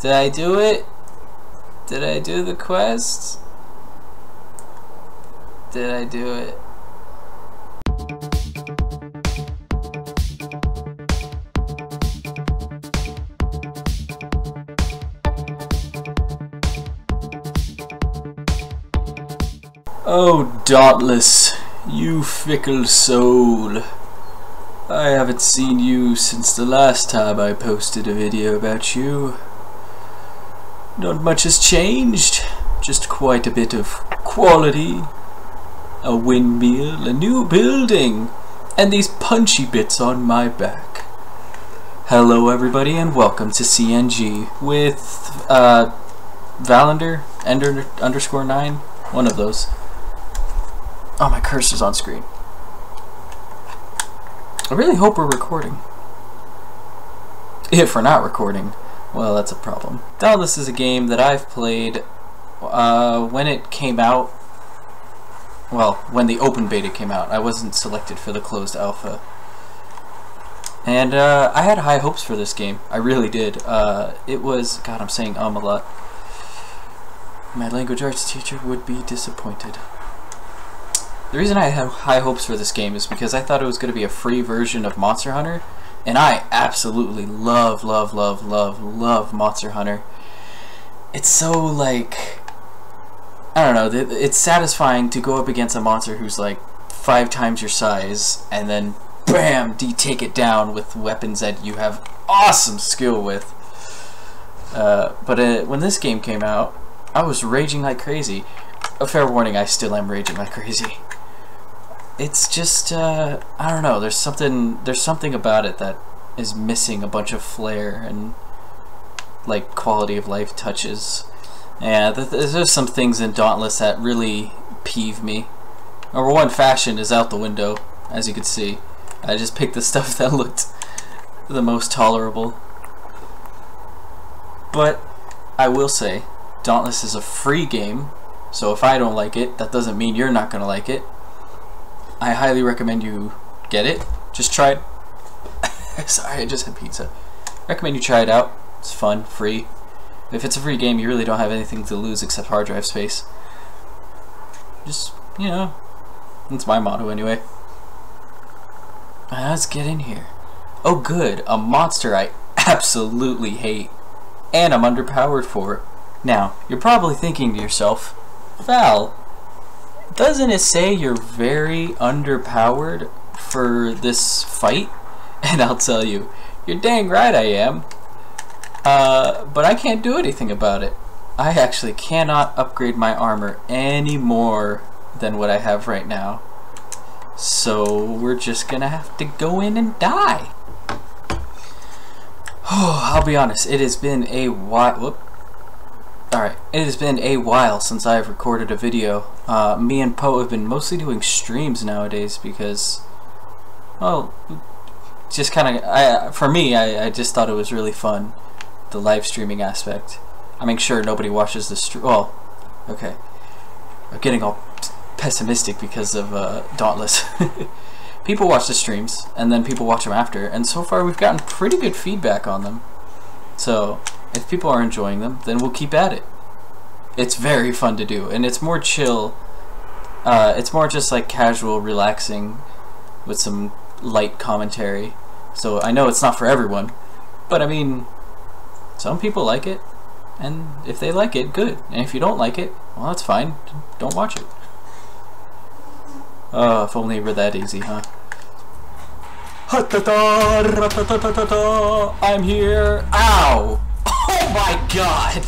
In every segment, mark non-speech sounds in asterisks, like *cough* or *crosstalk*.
Did I do it? Did I do the quest? Did I do it? Oh, Dauntless, you fickle soul. I haven't seen you since the last time I posted a video about you. Not much has changed, just quite a bit of quality. A windmill, a new building, and these punchy bits on my back. Hello everybody and welcome to CNG with uh, Valender, Ender underscore 9, one of those. Oh, my cursor's on screen. I really hope we're recording. If we're not recording, well, that's a problem. Dauntless is a game that I've played uh, when it came out. Well, when the open beta came out. I wasn't selected for the closed alpha. And uh, I had high hopes for this game. I really did. Uh, it was... God, I'm saying um a lot. My language arts teacher would be disappointed. The reason I have high hopes for this game is because I thought it was going to be a free version of Monster Hunter, and I absolutely love, love, love, love, love Monster Hunter. It's so, like, I don't know, it's satisfying to go up against a monster who's, like, five times your size, and then, bam, do take it down with weapons that you have awesome skill with. Uh, but uh, when this game came out, I was raging like crazy. A fair warning, I still am raging like crazy it's just uh, I don't know. There's something there's something about it that is missing a bunch of flair and like quality of life touches. Yeah, th there's some things in Dauntless that really peeve me. Number one, fashion is out the window, as you can see. I just picked the *laughs* stuff that looked the most tolerable. But I will say, Dauntless is a free game, so if I don't like it, that doesn't mean you're not gonna like it. I highly recommend you get it. Just try it. *laughs* Sorry, I just had pizza. Recommend you try it out. It's fun, free. If it's a free game, you really don't have anything to lose except hard drive space. Just, you know, that's my motto anyway. Ah, let's get in here. Oh good, a monster I absolutely hate. And I'm underpowered for it. Now, you're probably thinking to yourself, Val, doesn't it say you're very underpowered for this fight? *laughs* And I'll tell you, you're dang right I am. Uh, but I can't do anything about it. I actually cannot upgrade my armor any more than what I have right now. So we're just gonna have to go in and die. Oh, *sighs* I'll be honest, it has been a while. Whoop, Alright, it has been a while since I've recorded a video. Uh, me and Po have been mostly doing streams nowadays because, well, just kind of, for me, I, I just thought it was really fun, the live streaming aspect. I make sure nobody watches the stream. Well, okay. I'm getting all pessimistic because of uh, Dauntless. *laughs* people watch the streams, and then people watch them after, and so far we've gotten pretty good feedback on them. So, if people are enjoying them, then we'll keep at it. It's very fun to do, and it's more chill. Uh, it's more just like casual, relaxing, with some light commentary. So I know it's not for everyone, but I mean, some people like it, and if they like it, good. And if you don't like it, well, that's fine. Don't watch it. Oh, if only it were that easy, huh? I'm here. Ow! Oh my god!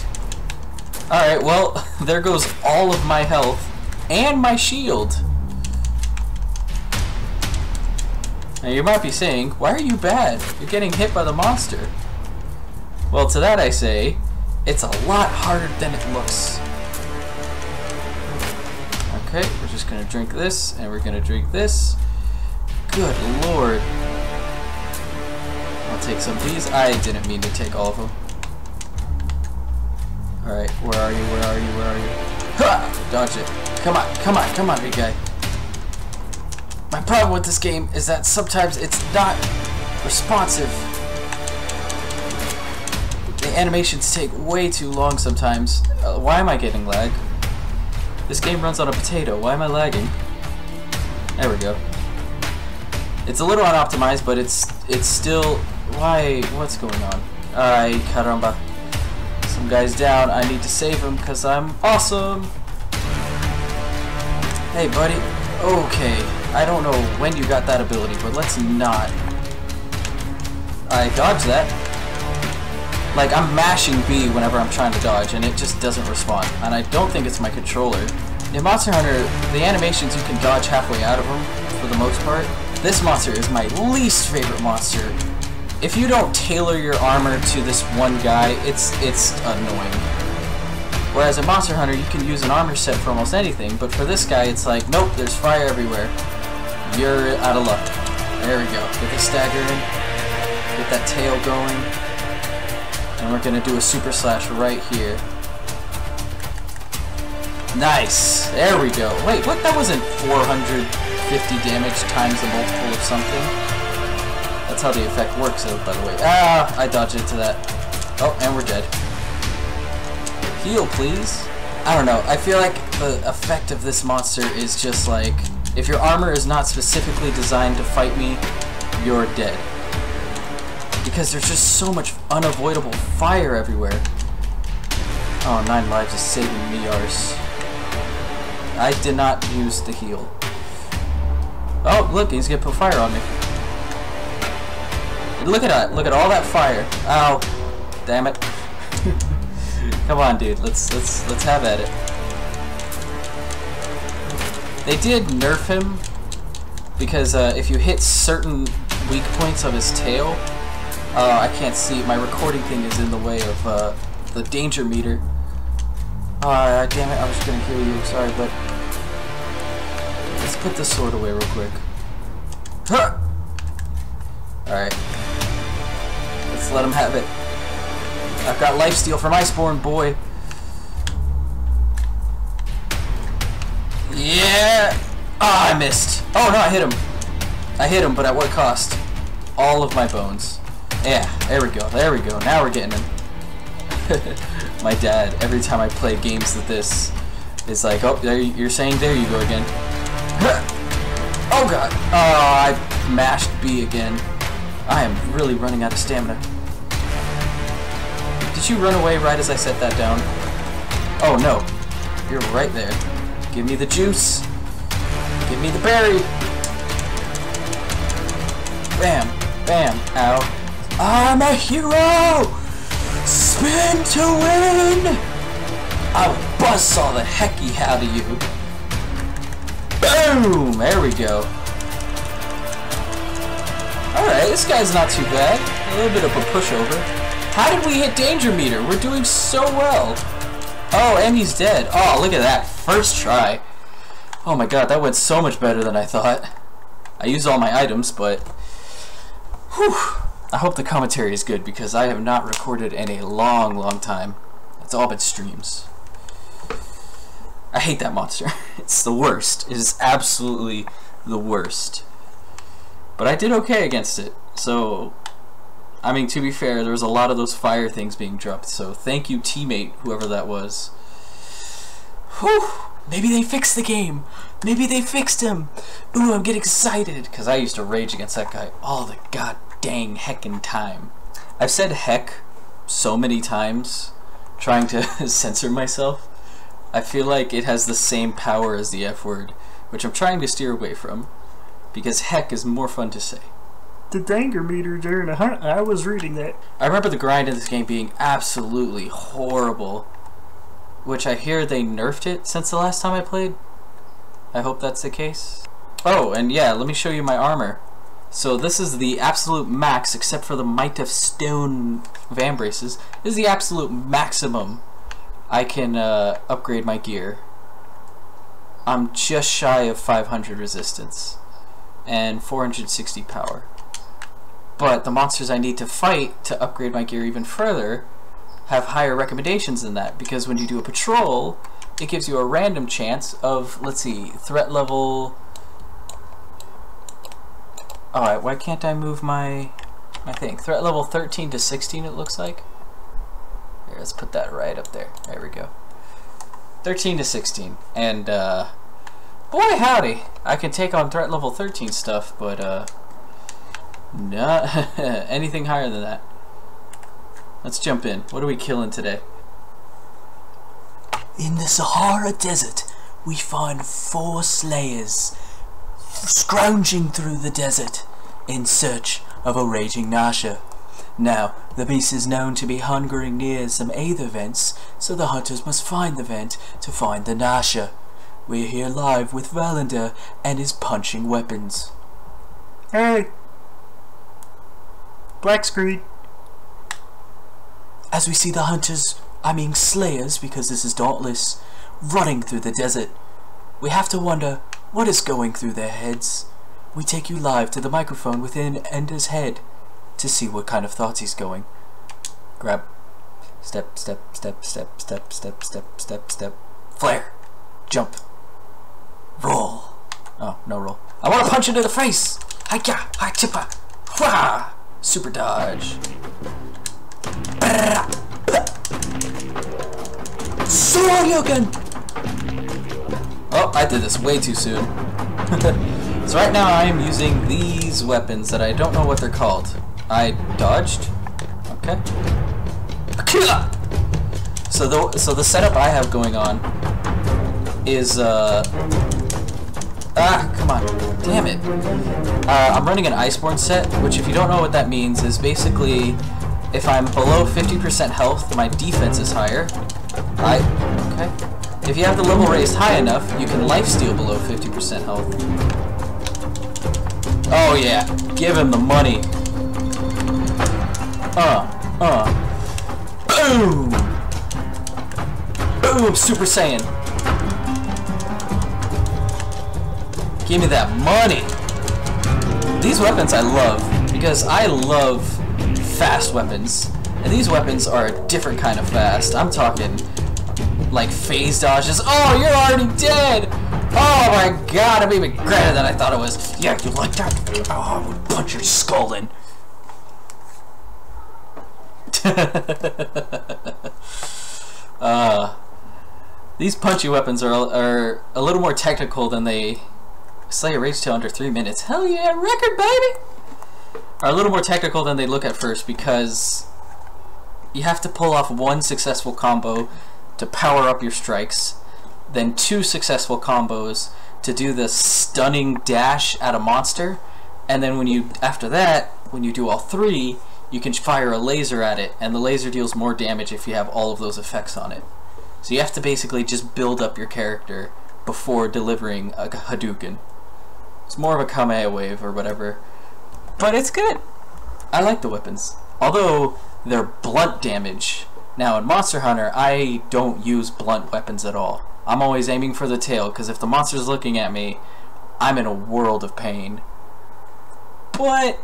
Alright, well, *laughs* there goes all of my health and my shield. Now you might be saying, why are you bad? You're getting hit by the monster. Well, to that I say, it's a lot harder than it looks. Okay, we're just gonna drink this, and we're gonna drink this. Good lord. I'll take some of these. I didn't mean to take all of them. Alright, where are you, where are you, where are you? Ha! Dodge it. Come on, come on, come on, big guy. My problem with this game is that sometimes it's not responsive. The animations take way too long sometimes. Uh, why am I getting lag? This game runs on a potato. Why am I lagging? There we go. It's a little unoptimized, but it's it's still... Why? What's going on? Alright, caramba. Some guy's down. I need to save him because I'm awesome. Hey, buddy. Okay. I don't know when you got that ability, but let's not. I dodged that. Like, I'm mashing B whenever I'm trying to dodge, and it just doesn't respond. And I don't think it's my controller. In Monster Hunter, the animations you can dodge halfway out of them, for the most part. This monster is my least favorite monster. If you don't tailor your armor to this one guy, it's it's annoying. Whereas in Monster Hunter, you can use an armor set for almost anything, but for this guy, it's like, nope, there's fire everywhere. You're out of luck. There we go. Get the stagger in. Get that tail going. And we're gonna do a super slash right here. Nice! There we go. Wait, what? That wasn't 450 damage times a multiple of something? That's how the effect works, though, by the way. Ah! I dodged into that. Oh, and we're dead. Heal, please. I don't know. I feel like the effect of this monster is just like, if your armor is not specifically designed to fight me, you're dead. Because there's just so much unavoidable fire everywhere. Oh, nine lives is saving me, arse. I did not use the heal. Oh, look, he's gonna put fire on me. Look at that! Look at all that fire! Ow! Damn it! *laughs* Come on, dude. Let's let's let's have at it. They did nerf him because uh, if you hit certain weak points of his tail, uh, I can't see. My recording thing is in the way of uh, the danger meter. Ah, damn it! I was gonna kill you. Sorry, but let's put the sword away real quick. Huh! All right. Let him have it. I've got lifesteal from Iceborne, boy. Yeah! Ah, oh, I missed. Oh, no, I hit him. I hit him, but at what cost? All of my bones. Yeah, there we go. There we go. Now we're getting him. *laughs* my dad, every time I play games like this, is like, oh, there you're saying there you go again. *laughs* oh, God. Oh, I mashed B again. I am really running out of stamina. Did you run away right as I set that down? Oh no. You're right there. Give me the juice. Give me the berry. Bam. Bam. Ow. I'm a hero! Spin to win! I'll bust all the hecky out of you. Boom! There we go. Alright, this guy's not too bad. A little bit of a pushover. How did we hit danger meter? We're doing so well. Oh, and he's dead. Oh, look at that. First try. Oh my god, that went so much better than I thought. I used all my items, but... Whew. I hope the commentary is good because I have not recorded in a long, long time. It's all been streams. I hate that monster. *laughs* It's the worst. It is absolutely the worst. But I did okay against it, so... I mean, to be fair, there was a lot of those fire things being dropped, so thank you, teammate, whoever that was. Whew! Maybe they fixed the game! Maybe they fixed him! Ooh, I'm getting excited! Because I used to rage against that guy all the god dang heckin' time. I've said heck so many times, trying to *laughs* censor myself. I feel like it has the same power as the F word, which I'm trying to steer away from because heck is more fun to say. The danger meter during a hunt, I was reading that. I remember the grind in this game being absolutely horrible, which I hear they nerfed it since the last time I played. I hope that's the case. Oh, and yeah, let me show you my armor. So this is the absolute max, except for the Might of Stone Vambraces. This is the absolute maximum I can uh, upgrade my gear. I'm just shy of 500 resistance and 460 power. But the monsters I need to fight to upgrade my gear even further have higher recommendations than that because when you do a patrol, it gives you a random chance of, let's see, threat level... Alright, why can't I move my, my thing? Threat level 13 to 16 it looks like. let's put that right up there. There we go. 13 to 16. And, uh, boy howdy, I can take on threat level 13 stuff, but, uh, not *laughs* anything higher than that. Let's jump in. What are we killing today? In the Sahara Desert, we find four slayers scrounging through the desert in search of a raging Nasha. Now, the beast is known to be hungering near some aether vents, so the hunters must find the vent to find the Nasha. We're here live with Valender and his punching weapons. Hey! Black screen. As we see the hunters, I mean slayers because this is Dauntless, running through the desert. We have to wonder what is going through their heads. We take you live to the microphone within Ender's head to see what kind of thoughts he's going. Grab. Step, step, step, step, step, step, step, step, step. Flare. Jump. Roll. Oh, no roll. I want to punch into the face! Hiya! Hi, chippa! Wah! Super dodge. Shoryuken! Oh, I did this way too soon. *laughs* so right now I am using these weapons that I don't know what they're called. I dodged. Okay. So the so the setup I have going on is uh ah come on damn it uh, I'm running an Iceborne set which if you don't know what that means is basically if I'm below 50% health my defense is higher I okay if you have the level raised high enough you can lifesteal below 50% health oh yeah give him the money uh, uh. Boom! Boom! Super Saiyan! Give me that money! These weapons I love, because I love fast weapons. And these weapons are a different kind of fast. I'm talking, like, phase dodges. Oh, you're already dead! Oh my god, I'm even greater than I thought it was. Yeah, you like that? Oh, I would punch your skull in. *laughs* uh, these punchy weapons are, are a little more technical than they slay a rage tail under three minutes. Hell yeah, record baby! Are a little more technical than they look at first because you have to pull off one successful combo to power up your strikes, then two successful combos to do the stunning dash at a monster, and then when you after that, when you do all three, you can fire a laser at it, and the laser deals more damage if you have all of those effects on it. So you have to basically just build up your character before delivering a Hadouken. It's more of a Kamea wave or whatever. But it's good. I like the weapons. Although they're blunt damage. Now in Monster Hunter, I don't use blunt weapons at all. I'm always aiming for the tail, because if the monster's looking at me, I'm in a world of pain. But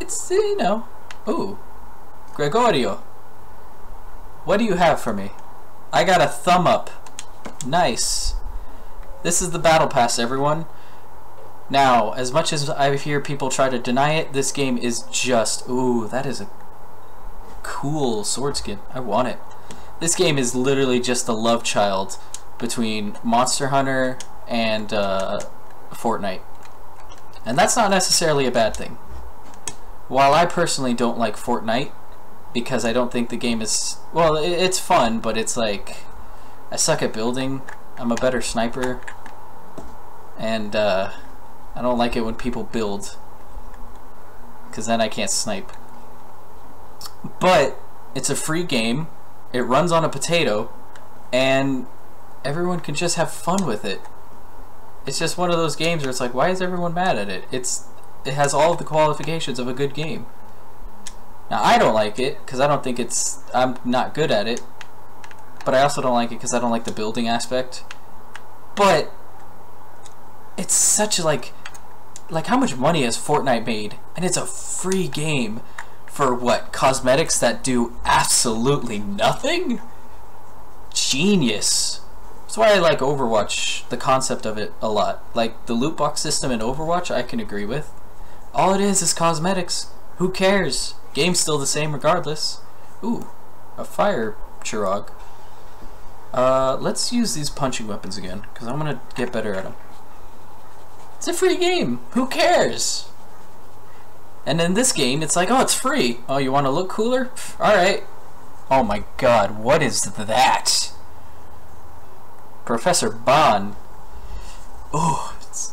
it's, uh, you know, ooh, Gregorio. What do you have for me? I got a thumb up. Nice. This is the battle pass, everyone. Now, as much as I hear people try to deny it, this game is just, ooh, that is a cool sword skin. I want it. This game is literally just a love child between Monster Hunter and uh, Fortnite. And that's not necessarily a bad thing. While I personally don't like Fortnite, because I don't think the game is... Well, it's fun, but it's like... I suck at building. I'm a better sniper. And, uh... I don't like it when people build. Because then I can't snipe. But, it's a free game. It runs on a potato. And everyone can just have fun with it. It's just one of those games where it's like, why is everyone mad at it? It's it has all the qualifications of a good game. Now I don't like it because I don't think it's I'm not good at it, but I also don't like it because I don't like the building aspect. But it's such a, like like how much money has Fortnite made, and it's a free game for what cosmetics that do absolutely nothing. Genius. That's why I like Overwatch, the concept of it a lot. Like the loot box system in Overwatch, I can agree with. All it is is cosmetics. Who cares? Game's still the same regardless. Ooh. a fire Charrogg. Uh, let's use these punching weapons again, because I'm gonna get better at them. It's a free game. Who cares? And in this game, it's like, oh, it's free. Oh, you want to look cooler? All right. Oh my God, what is that? Professor Bond. Oh, it's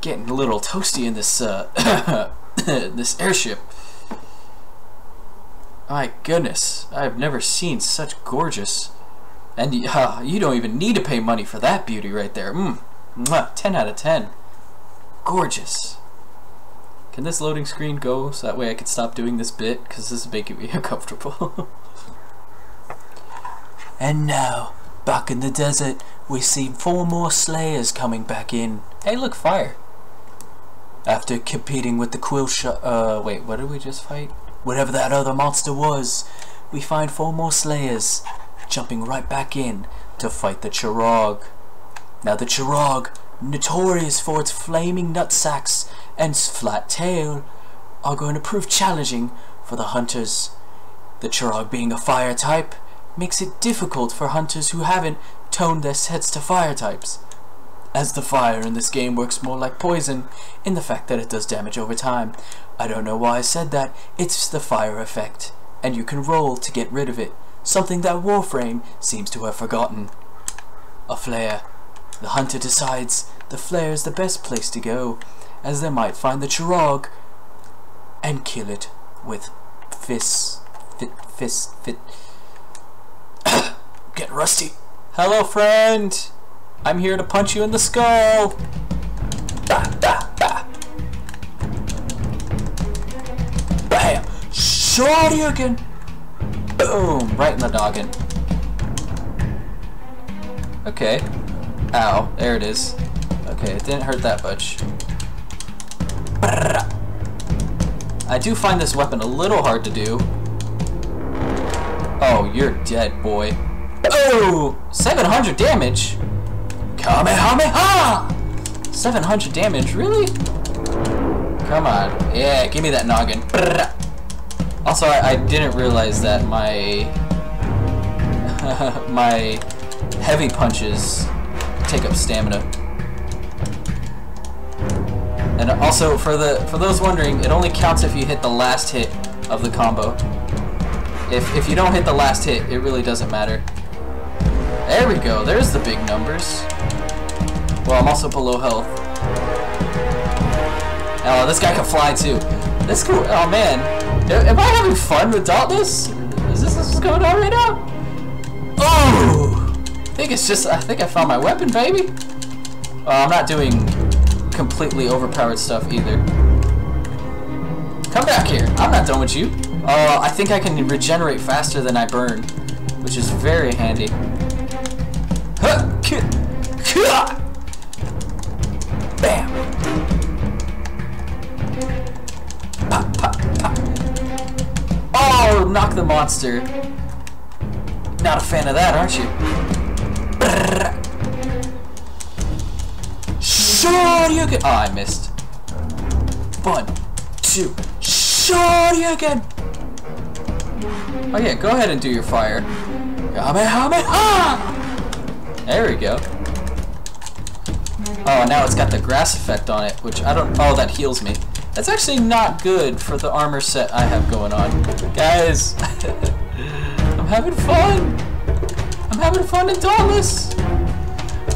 getting a little toasty in this uh, *coughs* this airship. My goodness, I've never seen such gorgeous. And uh, *laughs* you don't even need to pay money for that beauty right there. Mm. Mwah, 10 out of 10. Gorgeous. Can this loading screen go so that way I could stop doing this bit? Because this is making me *laughs* uncomfortable. And now, back in the desert, we see four more Slayers coming back in. hey, look, fire. After competing with the Quillshot, Uh, wait, what did we just fight? whatever that other monster was, we find four more Slayers jumping right back in to fight the Charrogg. Now the Charrogg, notorious for its flaming nutsacks and flat tail, are going to prove challenging for the hunters. The Charrogg being a fire type makes it difficult for hunters who haven't toned their sets to fire types. As the fire in this game works more like poison in the fact that it does damage over time. I don't know why I said that, it's the fire effect, and you can roll to get rid of it, something that Warframe seems to have forgotten. A flare. The hunter decides the flare is the best place to go, as they might find the Charrogg and kill it with fists. Fit, fist, fit. *coughs* Get rusty. Hello, friend! I'm here to punch you in the skull! Bah, bah, bah. Bam! Shoryuken! Boom! Right in the noggin. Okay. Ow. There it is. Okay, it didn't hurt that much. I do find this weapon a little hard to do. Oh, you're dead, boy. Oh! 700 damage? Kamehameha! 700 damage? Really? Come on. Yeah, give me that noggin. Also, I, I didn't realize that my *laughs* my heavy punches take up stamina. And also, for the for those wondering, it only counts if you hit the last hit of the combo. If if you don't hit the last hit, it really doesn't matter. There we go. There's the big numbers. Well, I'm also below health. Oh, this guy can fly too. This cool. Oh man, am I having fun with Dauntless? Is this what's going on right now? Oh, think it's just. I think I found my weapon, baby. Well, I'm not doing completely overpowered stuff either. Come back here. I'm not done with you. Oh, I think I can regenerate faster than I burn, which is very handy. Bam! Pop, pop, pop. Oh, knock the monster. Not a fan of that, aren't you? Shoryuken! Oh, ah, I missed. One, two, Shoryuken! Oh yeah, go ahead and do your fire. Kamehameha! Ah! There we go. Oh, now it's got the grass effect on it, which I don't... Oh, that heals me. That's actually not good for the armor set I have going on. Guys, *laughs* I'm having fun. I'm having fun in Dauntless.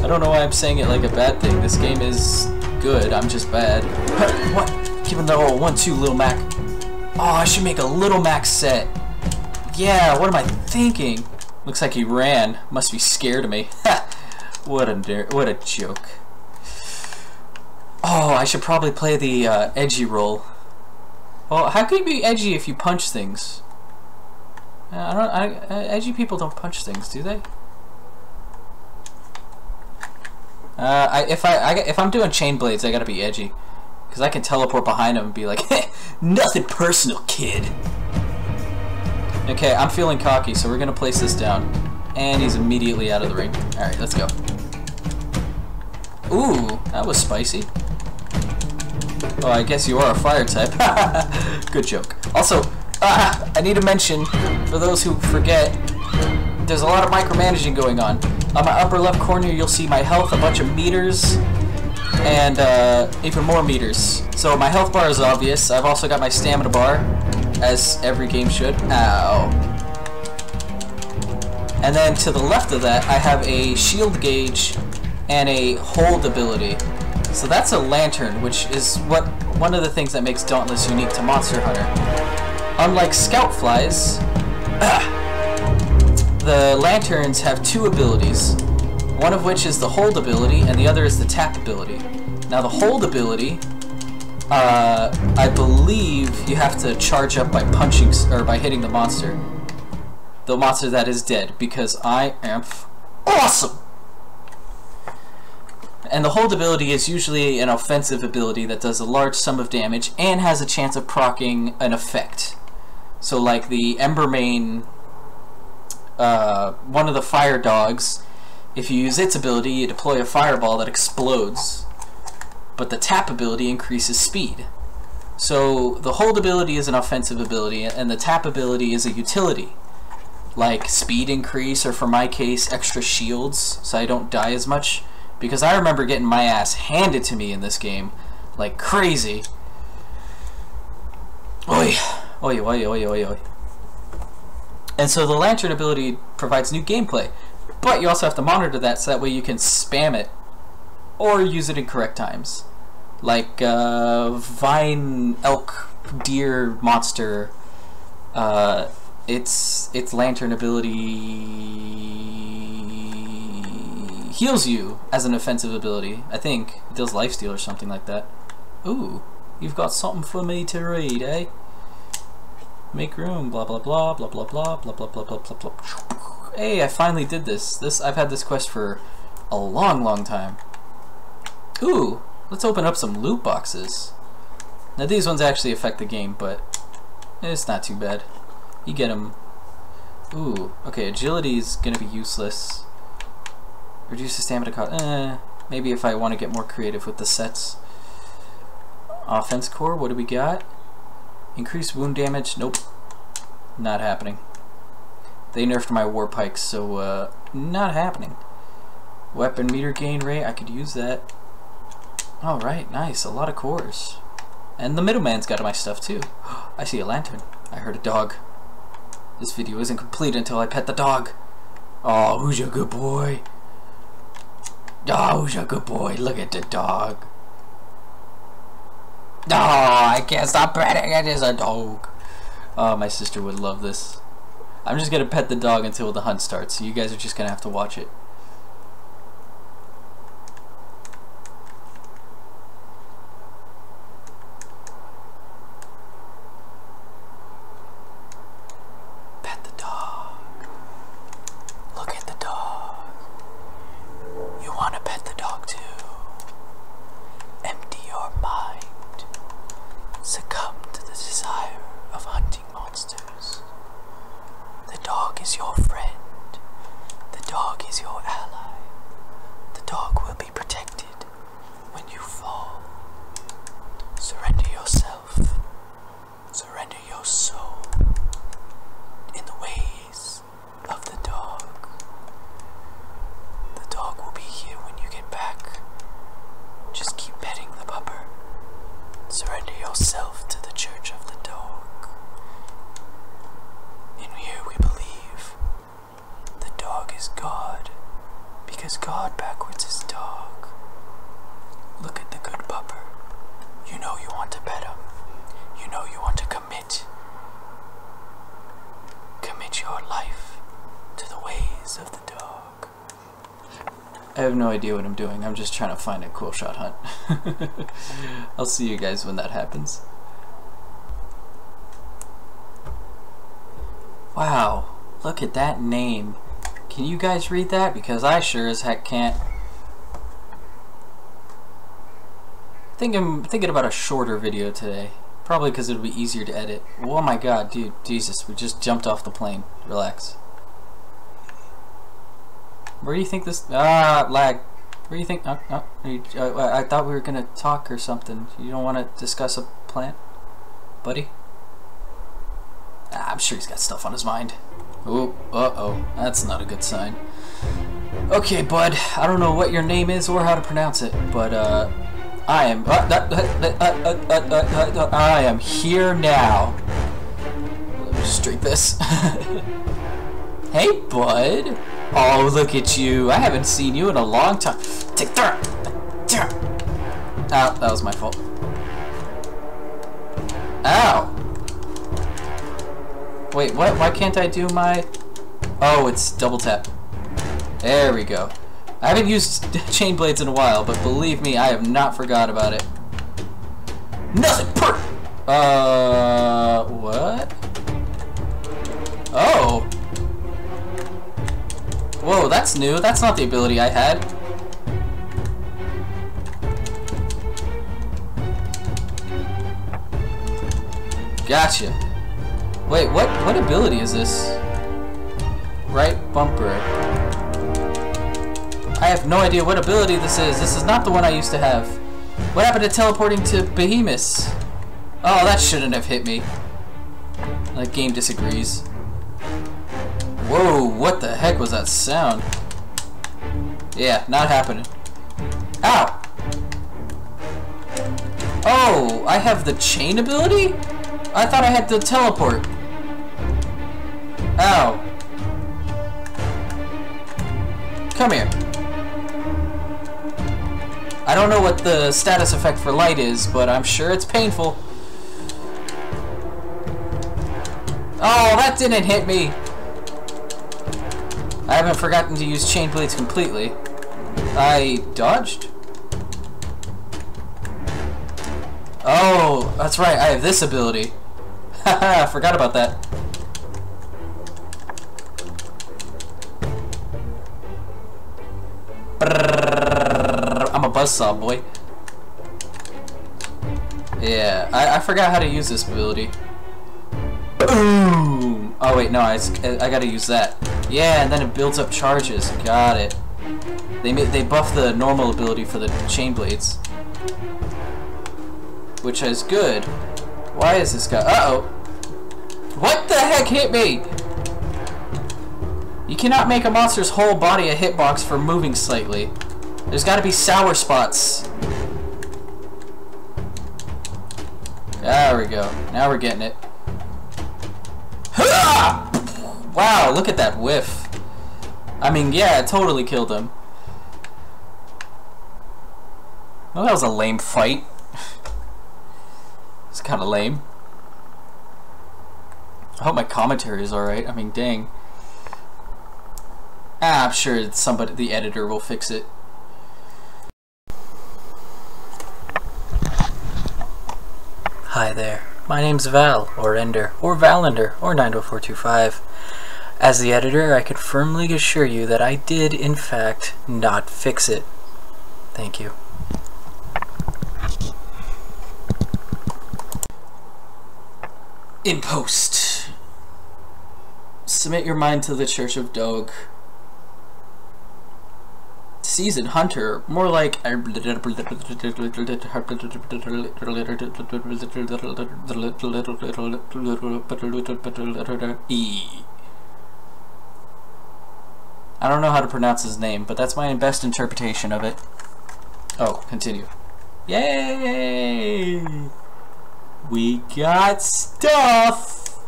I don't know why I'm saying it like a bad thing. This game is good. I'm just bad. What? Giving the old one-two Little Mac. Oh, I should make a Little Mac set. Yeah, what am I thinking? Looks like he ran. Must be scared of me. *laughs* What a what a joke. Oh, I should probably play the uh, edgy role. Well, how can you be edgy if you punch things? Uh, I don't. I, uh, edgy people don't punch things, do they? Uh, I, if I, I if I'm doing chain blades, I gotta be edgy, because I can teleport behind him and be like, *laughs* "Nothing personal, kid." Okay, I'm feeling cocky, so we're gonna place this down, and he's immediately out of the ring. All right, let's go. Ooh, that was spicy. Oh, I guess you are a fire type. *laughs* Good joke. Also, Ah, I need to mention, for those who forget, there's a lot of micromanaging going on. On my upper left corner, you'll see my health, a bunch of meters, and uh, even more meters. So my health bar is obvious. I've also got my stamina bar, as every game should. Ow. And then to the left of that, I have a shield gauge and a hold ability. So that's a lantern, which is what one of the things that makes Dauntless unique to Monster Hunter. Unlike Scout Flies, *clears throat* the lanterns have two abilities, one of which is the hold ability and the other is the tap ability. Now the hold ability, uh, I believe you have to charge up by punching or by hitting the monster. The monster that is dead because I am awesome. And the hold ability is usually an offensive ability that does a large sum of damage and has a chance of proccing an effect. So like the Embermane, uh, one of the fire dogs, if you use its ability, you deploy a fireball that explodes. But the tap ability increases speed. So the hold ability is an offensive ability, and the tap ability is a utility. Like speed increase, or for my case, extra shields, so I don't die as much. Because I remember getting my ass handed to me in this game, like crazy. Oi, oi, oi, oi, oi, oi. And so the lantern ability provides new gameplay, but you also have to monitor that so that way you can spam it or use it in correct times. Like uh, vine, elk, deer, monster. Uh, its its lantern ability heals you as an offensive ability. I think it does lifesteal or something like that. Ooh, you've got something for me to read, eh? Make room, blah blah blah, blah blah blah, blah blah blah blah blah blah. Hey, I finally did this. This I've had this quest for a long, long time. Ooh, let's open up some loot boxes. Now these ones actually affect the game, but it's not too bad. You get them. Ooh, okay, agility is gonna be useless. Reduce the stamina cost. Eh, maybe if I want to get more creative with the sets. Offense core, what do we got? Increase wound damage, nope. Not happening. They nerfed my war pikes, so uh, not happening. Weapon meter gain rate, I could use that. Alright, nice, a lot of cores. And the middleman's got my stuff too. *gasps* I see a lantern. I heard a dog. This video isn't complete until I pet the dog. Oh, who's your good boy? Oh, who's your good boy? Look at the dog. Oh, I can't stop petting it. It's a dog. Oh, my sister would love this. I'm just gonna pet the dog until the hunt starts, so you guys are just gonna have to watch it. Pet the dog. Look at the dog. You want to pet the dog too? Empty your mind. Succumb to the desire of hunting monsters. The dog is your friend. The dog is your ally. The dog will be protected when you fall. Surrender yourself. Surrender your soul in the ways of the dog. The dog will be here when you get back. Just keep petting the pupper. Surrender yourself to the church of the dog. In here we believe the dog is God, because God backwards is dog. Look at the good pupper. You know you want to pet him. You know you want to commit. Commit your life to ways of the dog. I have no idea what I'm doing. I'm just trying to find a cool shot hunt. *laughs* I'll see you guys when that happens. Wow, look at that name. Can you guys read that? Because I sure as heck can't. think I'm thinking about a shorter video today. Probably because it'll be easier to edit. Oh my god, dude, Jesus, we just jumped off the plane. Relax. Where do you think this... Ah, lag. Where do you think... Uh, uh, you, uh, I thought we were going to talk or something. You don't want to discuss a plant? Buddy? Ah, I'm sure he's got stuff on his mind. Oh, uh-oh. That's not a good sign. Okay, bud. I don't know what your name is or how to pronounce it, but, uh... I am... Uh, uh, uh, I am here now. Let me just drink this. *laughs* hey, bud. Oh, look at you. I haven't seen you in a long time. Take that. Ow, that was my fault. Ow. Wait, what? Why can't I do my... Oh, it's double tap. There we go. I haven't used *laughs* chain blades in a while, but believe me, I have not forgot about it. Nothing per- Uh, what? Oh. Whoa, that's new. That's not the ability I had. Gotcha. Wait, what what ability is this? Right bumper. I have no idea what ability this is. This is not the one I used to have. What happened to teleporting to Behemoth? Oh, that shouldn't have hit me. The game disagrees. Whoa, what the heck was that sound? Yeah, not happening. Ow! Oh, I have the chain ability? I thought I had the teleport. Ow. Come here. I don't know what the status effect for light is, but I'm sure it's painful. Oh, that didn't hit me. I haven't forgotten to use chain blades completely. I dodged? Oh, that's right, I have this ability. *laughs* Haha, forgot about that. I'm a buzzsaw boy. Yeah, I, I forgot how to use this ability. Boom! Oh wait, no, I, I gotta use that. Yeah, and then it builds up charges. Got it. They they buff the normal ability for the chain blades, which is good. Why is this guy? Uh oh! What the heck hit me? You cannot make a monster's whole body a hitbox for moving slightly. There's got to be sour spots. There we go. Now we're getting it. Wow, look at that whiff. I mean, yeah, it totally killed him. Well, that was a lame fight. *laughs* it's kind of lame. I hope my commentary is alright. I mean, dang. Ah, I'm sure somebody, the editor will fix it. Hi there. My name's Val, or Ender, or Valender, or 90425. As the editor, I can firmly assure you that I did, in fact, not fix it. Thank you. In post. Submit your mind to the Church of Dog. Seasoned hunter, more like. I don't know how to pronounce his name, but that's my best interpretation of it. Oh, continue. Yay! We got stuff!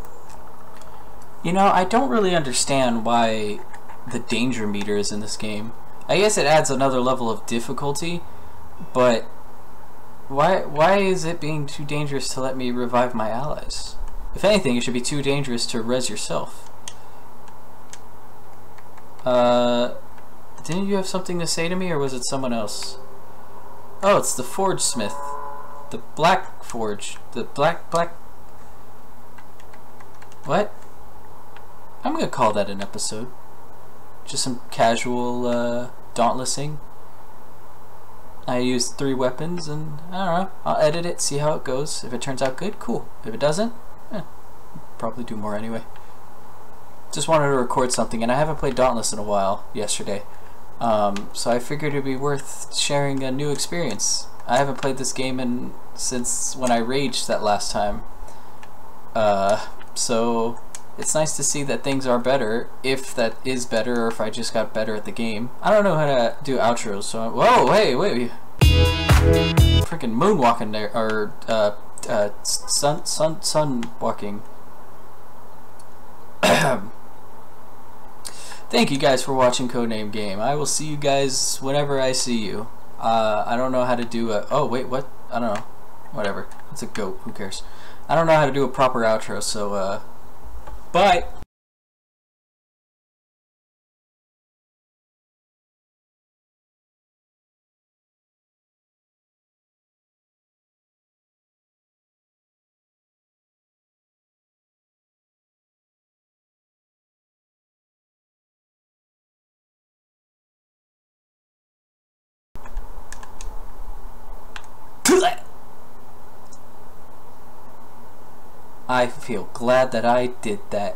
You know, I don't really understand why the danger meter is in this game. I guess it adds another level of difficulty, but why why is it being too dangerous to let me revive my allies? If anything, it should be too dangerous to res yourself. Uh, didn't you have something to say to me, or was it someone else? Oh, it's the Forge Smith. The Black Forge. The Black, Black... What? I'm gonna call that an episode. Just some casual, uh, dauntlessing. I used three weapons, and I don't know. I'll edit it, see how it goes. If it turns out good, cool. If it doesn't, eh, probably do more anyway just wanted to record something, and I haven't played Dauntless in a while yesterday. Um, so I figured it'd be worth sharing a new experience. I haven't played this game in since when I raged that last time. Uh, So it's nice to see that things are better, if that is better, or if I just got better at the game. I don't know how to do outros, so whoa, hey, wait, freaking moonwalking there, or uh, uh, sun, sun, sun walking. *clears throat* Thank you guys for watching Codename Game. I will see you guys whenever I see you. Uh, I don't know how to do a. Oh wait, what? I don't know. Whatever. It's a goat. Who cares? I don't know how to do a proper outro. So, uh, bye. I feel glad that I did that.